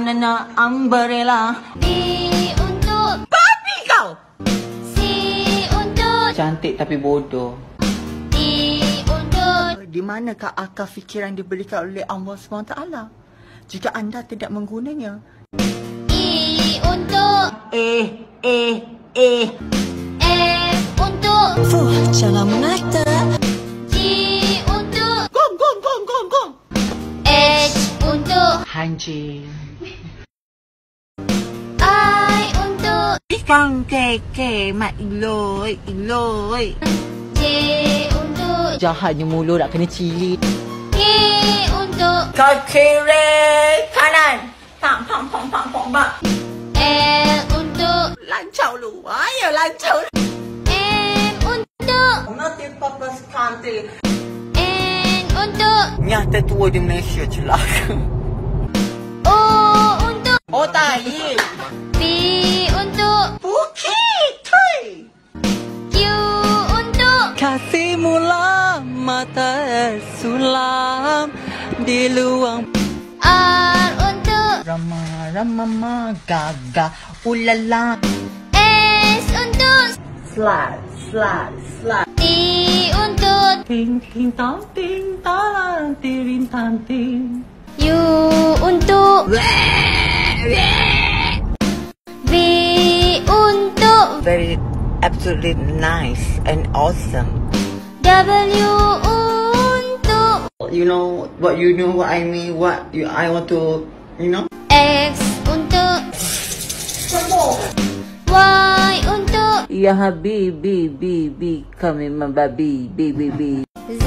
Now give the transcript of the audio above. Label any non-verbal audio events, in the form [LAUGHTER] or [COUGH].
umbrella. B untuk Babi kau! C untuk Cantik tapi bodoh. D untuk Di manakah akal fikiran diberikan oleh Allah SWT? Jika anda tidak menggunanya. E untuk Eh, eh, eh. F untuk Fuh, jangan untuk Hancing. I untuk Ikan keke, mak iloi, iloi. J untuk Jahatnya mulut nak kena cili. K untuk Kau kiri, kanan. Pam, pam, pam, pam, pam, pam. L untuk Lancau lu. Ayo, lancau lu. M untuk Nanti papa sekanti. N untuk Nyata tua di Malaysia celaka. [LAUGHS] O untuk Oh. P untuk Bukit, tui. Q untuk Kasih mula mata sulam di luang R untuk Rama, rama, ma, gaga, ulala. S untuk Slide, slide, slide. T untuk Ting, ting, tang, ting, tang, tirin, tang, ting. U untuk Very, absolutely nice and awesome. W untuk You know what you know what I mean. What you I want to you know. X untuk Y untuk Ya habibi, bi, bi, kami membabi, bi, bi, bi. Z